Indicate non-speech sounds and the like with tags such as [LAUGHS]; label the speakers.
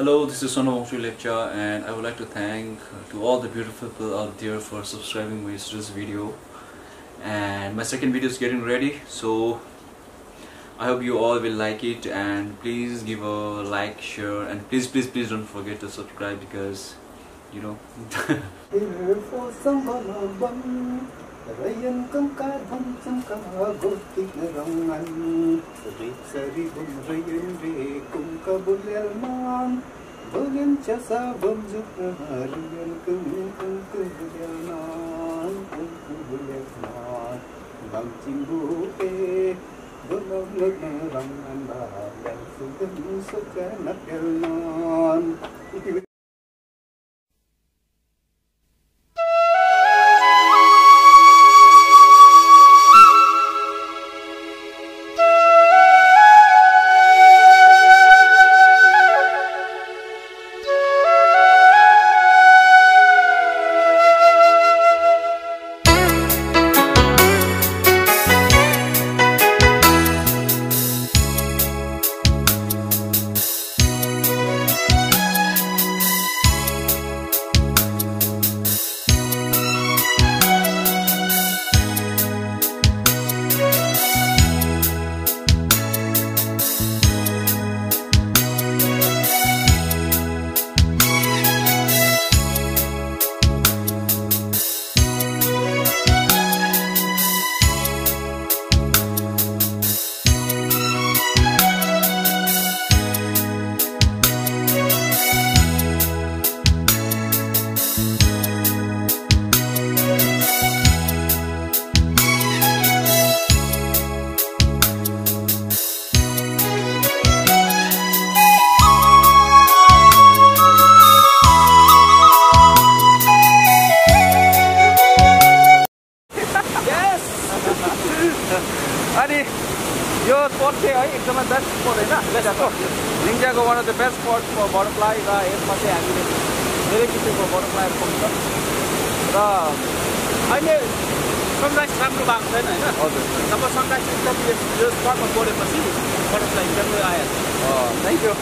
Speaker 1: Hello, this is Sonu Wangchu Lecture and I would like to thank uh, to all the beautiful people out there for subscribing my this video. And my second video is getting ready so I hope you all will like it. And please give a like, share and please please please don't forget to subscribe because you know [LAUGHS] mm-hmm.
Speaker 2: Rayan kang kadham chamka gotik rangan Ri sari bum rayan re kum ka bulel man Bulin chasa bum juk rayan kum kum bulel man kum kum bulel man
Speaker 3: non. Spot चाहिँ है एकदमै best spot होइन बेस्टको इन्डियाको one of the best spot for butterfly र यसमा चाहिँ हामीले धेरै किसिमको बटरफ्लाईहरू पाउँछ र अहिले सनराइज राम्रो भएको छैन होइन
Speaker 1: हजुर
Speaker 3: जब सनराइज एकदम यो स्पटमा पढेपछि बटरफ्लाई एकदमै आइहाल्छ
Speaker 1: थ्याङ्क यू